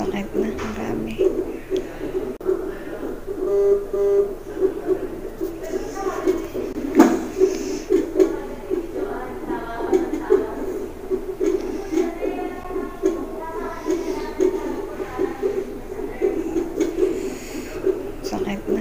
sakit na. Marami. Sakit na.